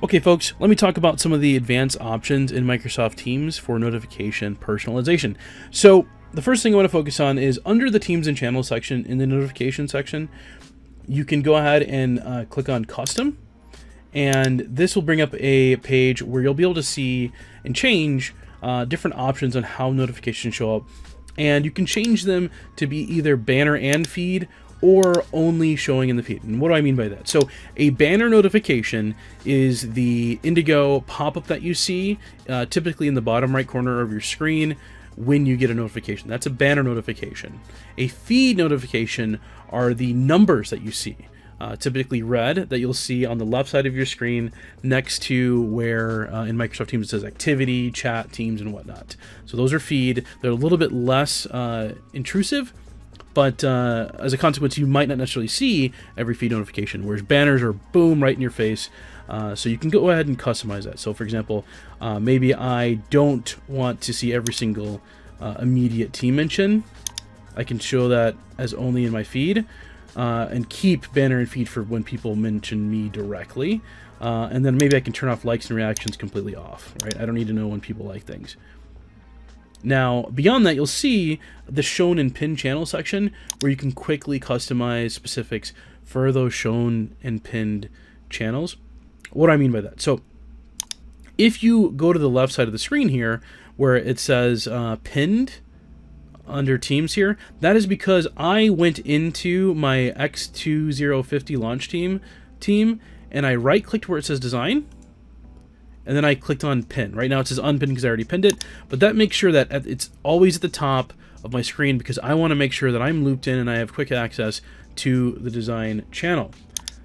Okay, folks, let me talk about some of the advanced options in Microsoft Teams for notification personalization. So, the first thing I want to focus on is under the Teams and Channel section in the notification section, you can go ahead and uh, click on Custom, and this will bring up a page where you'll be able to see and change uh, different options on how notifications show up. And you can change them to be either banner and feed or only showing in the feed. And what do I mean by that? So a banner notification is the indigo pop-up that you see, uh, typically in the bottom right corner of your screen when you get a notification. That's a banner notification. A feed notification are the numbers that you see. Uh, typically red that you'll see on the left side of your screen next to where uh, in Microsoft Teams it says activity, chat, teams, and whatnot. So those are feed. They're a little bit less uh, intrusive, but uh, as a consequence, you might not necessarily see every feed notification, whereas banners are boom right in your face. Uh, so you can go ahead and customize that. So for example, uh, maybe I don't want to see every single uh, immediate team mention. I can show that as only in my feed uh, and keep banner and feed for when people mention me directly. Uh, and then maybe I can turn off likes and reactions completely off, right? I don't need to know when people like things. Now, beyond that, you'll see the shown and pinned channel section where you can quickly customize specifics for those shown and pinned channels. What do I mean by that? So, if you go to the left side of the screen here where it says uh, pinned under teams here, that is because I went into my X2050 launch team team and I right clicked where it says design and then I clicked on pin. Right now it says unpin because I already pinned it, but that makes sure that it's always at the top of my screen because I want to make sure that I'm looped in and I have quick access to the design channel.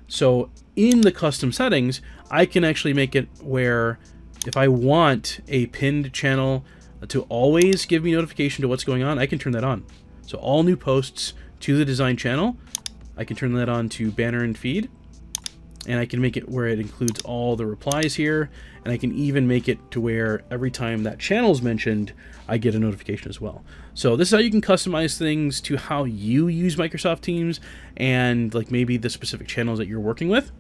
So in the custom settings, I can actually make it where if I want a pinned channel to always give me notification to what's going on, I can turn that on. So all new posts to the design channel, I can turn that on to banner and feed and I can make it where it includes all the replies here and I can even make it to where every time that channel is mentioned I get a notification as well so this is how you can customize things to how you use Microsoft Teams and like maybe the specific channels that you're working with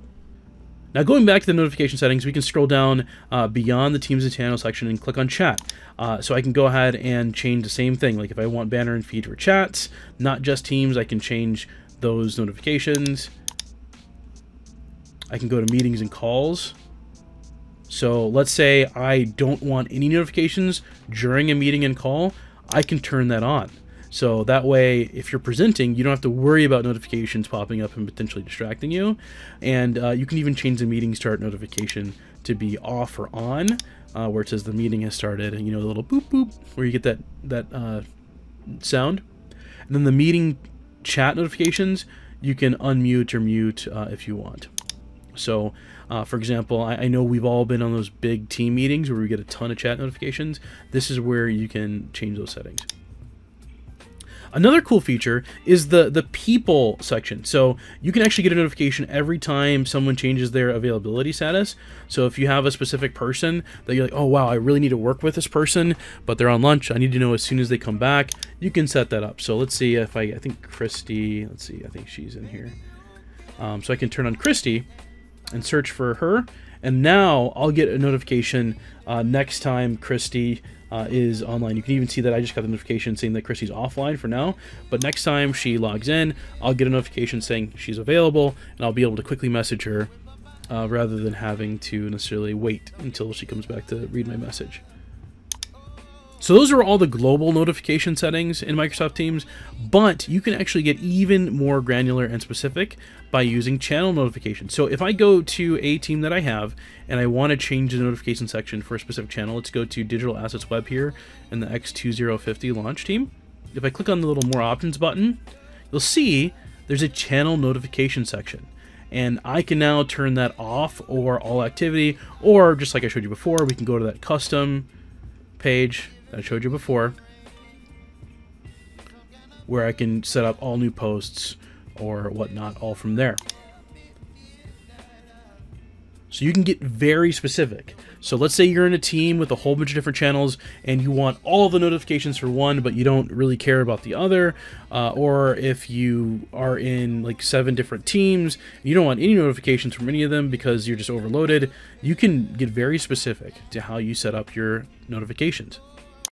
now going back to the notification settings, we can scroll down uh, beyond the Teams and Channel section and click on Chat. Uh, so I can go ahead and change the same thing. Like if I want banner and feed for chats, not just Teams, I can change those notifications. I can go to meetings and calls. So let's say I don't want any notifications during a meeting and call, I can turn that on. So that way, if you're presenting, you don't have to worry about notifications popping up and potentially distracting you. And uh, you can even change the meeting start notification to be off or on, uh, where it says the meeting has started, and you know the little boop boop, where you get that that uh, sound. And then the meeting chat notifications, you can unmute or mute uh, if you want. So, uh, for example, I, I, know we've all been on those big team meetings where we get a ton of chat notifications. This is where you can change those settings. Another cool feature is the, the people section. So you can actually get a notification every time someone changes their availability status. So if you have a specific person that you're like, oh wow, I really need to work with this person, but they're on lunch, I need to know as soon as they come back, you can set that up. So let's see if I, I think Christy, let's see, I think she's in here. Um, so I can turn on Christy and search for her. And now I'll get a notification uh, next time Christy uh, is online. You can even see that I just got the notification saying that Christy's offline for now. But next time she logs in, I'll get a notification saying she's available, and I'll be able to quickly message her uh, rather than having to necessarily wait until she comes back to read my message. So those are all the global notification settings in Microsoft Teams, but you can actually get even more granular and specific by using channel notifications. So if I go to a team that I have and I want to change the notification section for a specific channel, let's go to Digital Assets Web here in the X2050 launch team. If I click on the little more options button, you'll see there's a channel notification section and I can now turn that off or all activity or just like I showed you before we can go to that custom page that I showed you before, where I can set up all new posts or whatnot all from there. So you can get very specific. So let's say you're in a team with a whole bunch of different channels and you want all the notifications for one, but you don't really care about the other. Uh, or if you are in like seven different teams, you don't want any notifications from any of them because you're just overloaded, you can get very specific to how you set up your notifications.